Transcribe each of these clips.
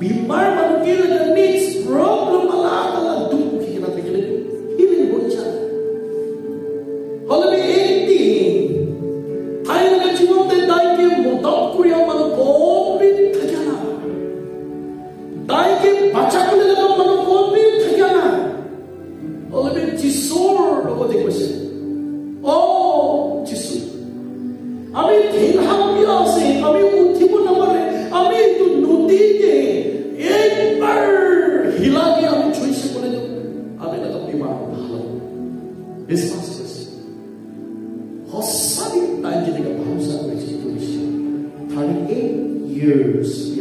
Be marvel, I'm getting a pause of my situation. 38 years,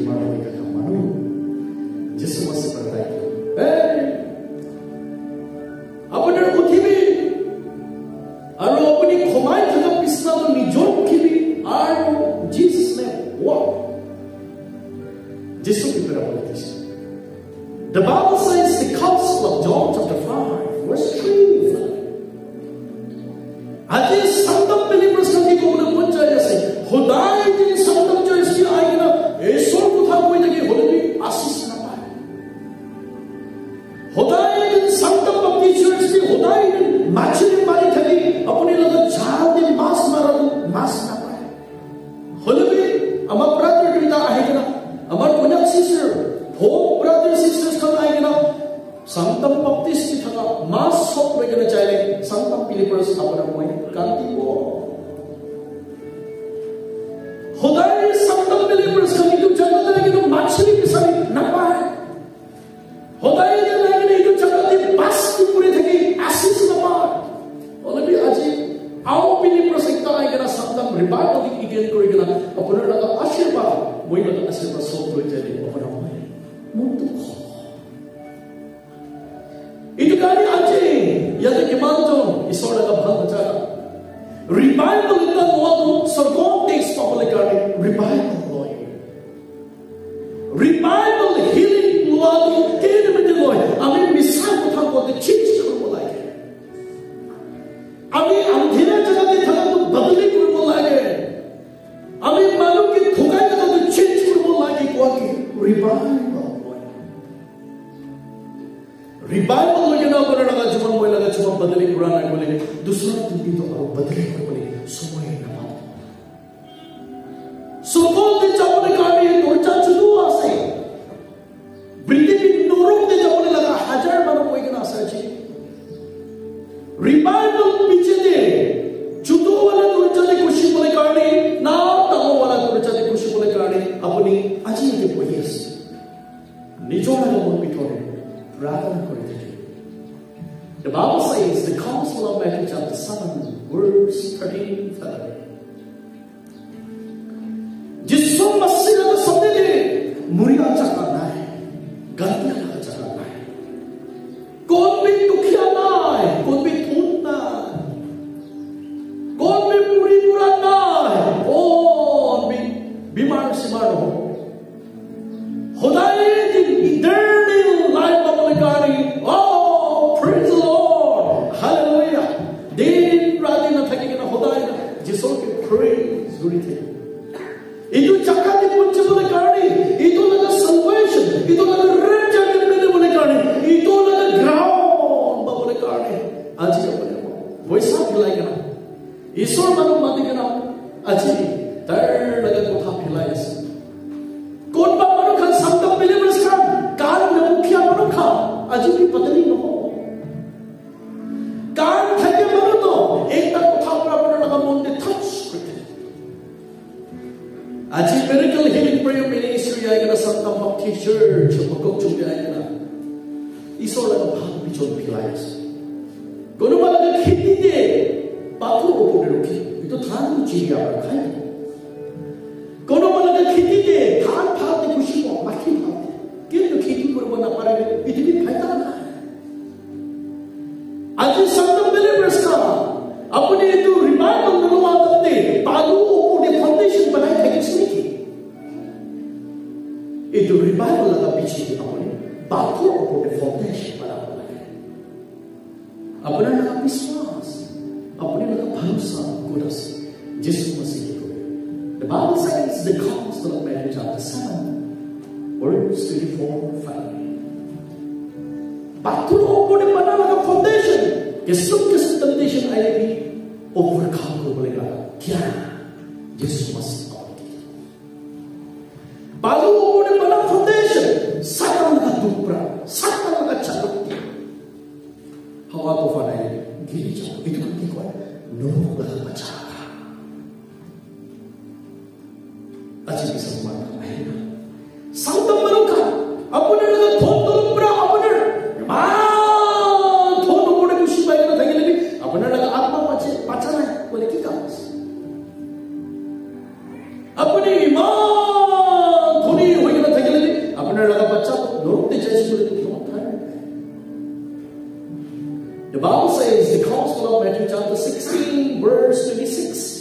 not even matching my. ಯಾವತ್ತೂ ನಿಮಗೆ ಇದೆಯನ್ನು ಕೊಡಿಲ್ಲ ಅಪ್ಪನ ಆಶೀರ್ವಾದ ಮೈಮದ ಆಶೀರ್ವಾದ ಸೋತು ಇದ್ದೇನೆ ಅಪ್ಪನ ಮುಂದೆ ಇದಕ್ಕಾಗಿ ಅಜ್ಜಿ ಎಲ್ಲಕ್ಕೆ ಮಾತು ಇಸೋಳದ ಭಾವಚ ರಿಪಾಯಿಂಗ್ ಇಂದ ಮೂವತ್ತು ಸರ್ಗೋಟ್ ಟೇಕ್ಸ್ ಪಬ್ಲಿಕ್ ಆಗಿ ರಿಪಾಯಿಂಗ್ ರಿಪಾಯಿಂಗ್ ಹೀಲಿಂಗ್ ಮೂವತ್ತು ತೇರಿ ಬಿಟ್ಟಿಲ್ಲ ಅವೇ ಮಿಸ್ ಆಗ್ಬಿಟ್ಟು ಹಾಕೋದು ಚಿಕ್ಕ समय लगेछ म बदलेको कुरा नै बोलेको दोस्रो तिमी त बदलेको बोलेको समय 無理があっちゃった。আজি যাব লাগিব পইচা ফিলাই কেনা ঈশ্বৰৰ মানুহ মাতি কেনা আজি তাৰ লগত কথা ফিলাই আছে overcome, oh the God. Yeah, Jesus must. desperately. The Bible says the Gospel of Matthew chapter 16, verse 26.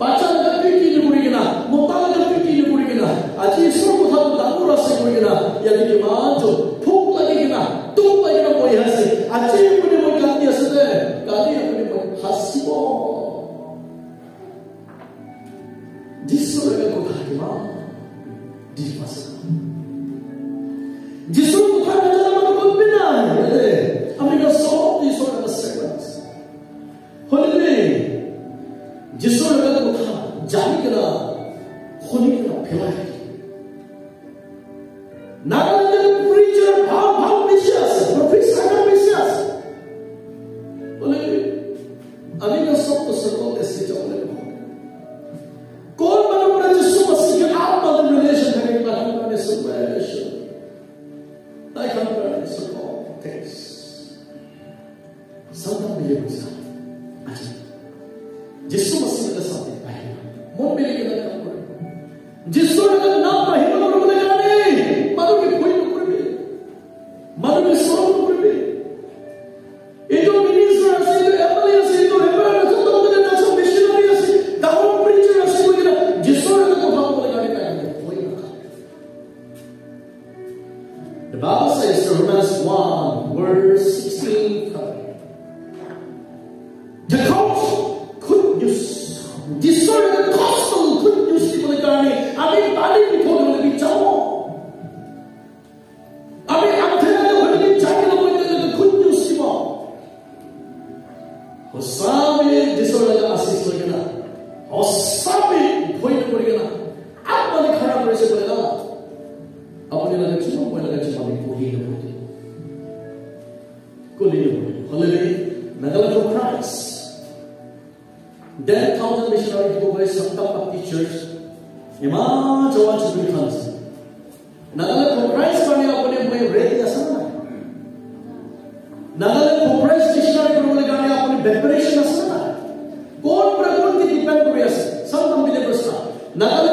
ಬಚ್ಚಾದ ಪ್ರೀತಿಯಲ್ಲಿ ಹುಡುಗಿನ ಮುಂತಾದ ಪ್ರೀತಿಯಲ್ಲಿ ಹುಡುಗಿನ you holiday Nagaland for Christ. Then thousand missionaries go by Some top of teachers. Imam Chawach is very fancy. Nagaland for Christ when you open him by Ray Asana. Nagaland for Christ missionary probably got up in preparation Asana. God Prakurti depend on us. Some unbelievers are. Nagala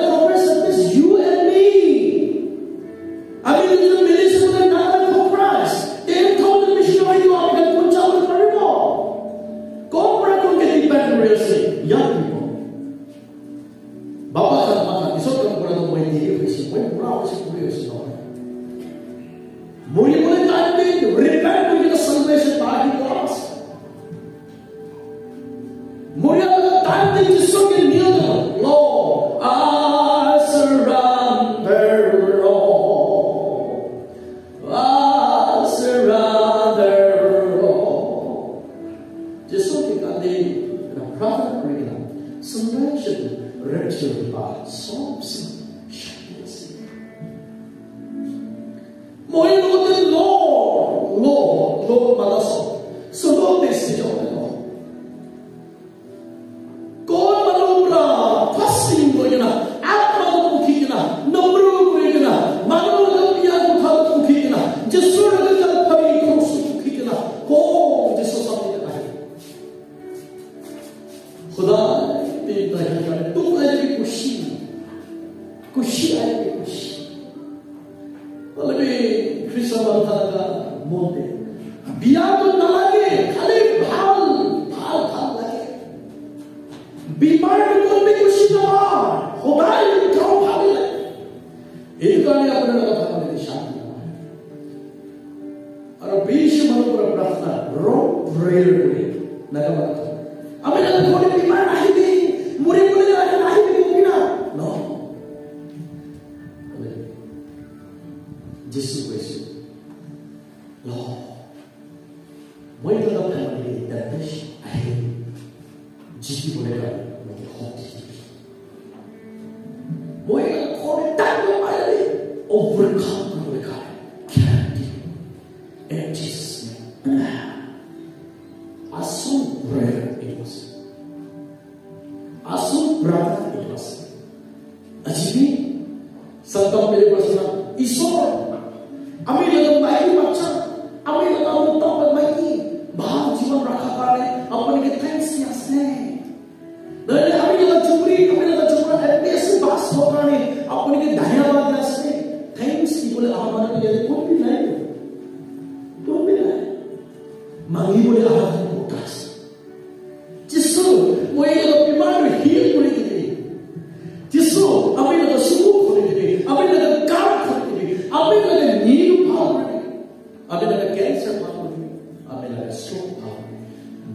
assoprada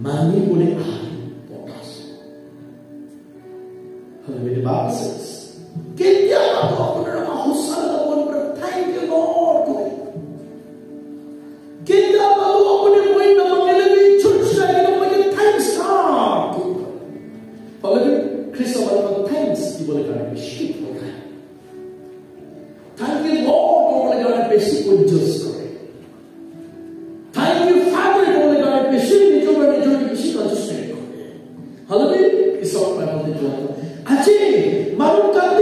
manipule a ah, haji, maukah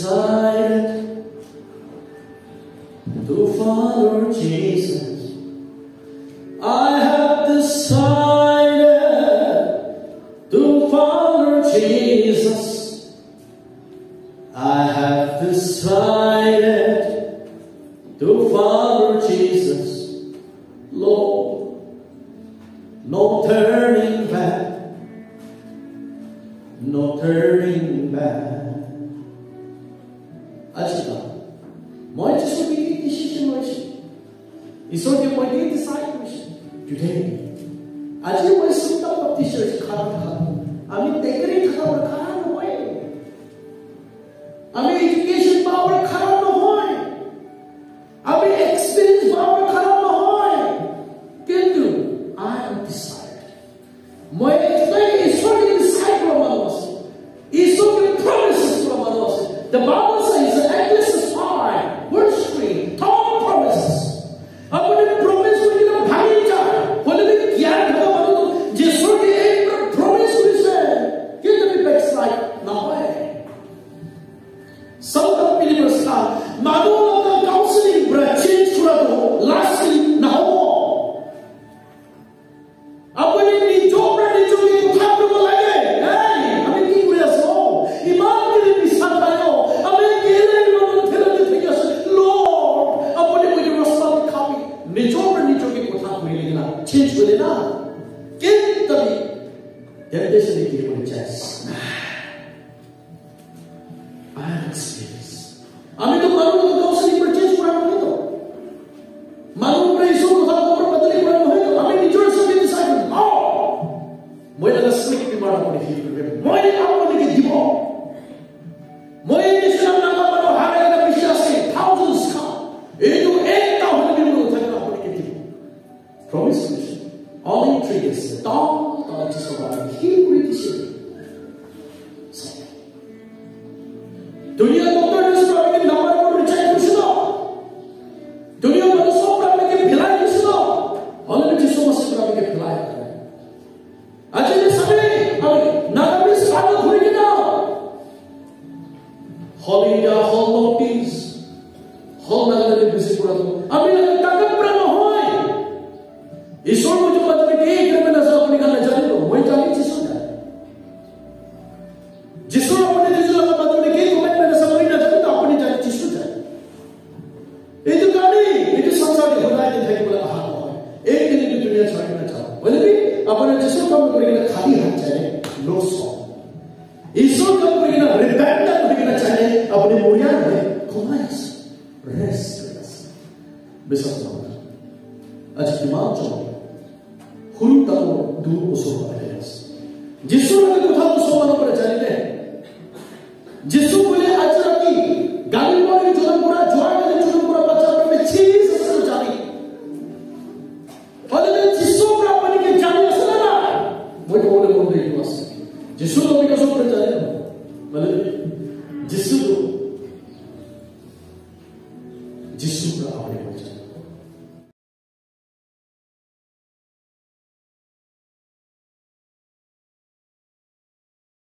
silent to Father Jesus. als Stadt. Manche so viele Geschichten möchten. Ich sollte mal jede Zeit möchten. Today, as you were sitting up this church, I mean, the great power, I mean, education power, I mean, besattmaktır. Açıklama çok. Huluktan duğu usul arayız. Cesur ve kutal usulmanı bırakacağını ne? Cesur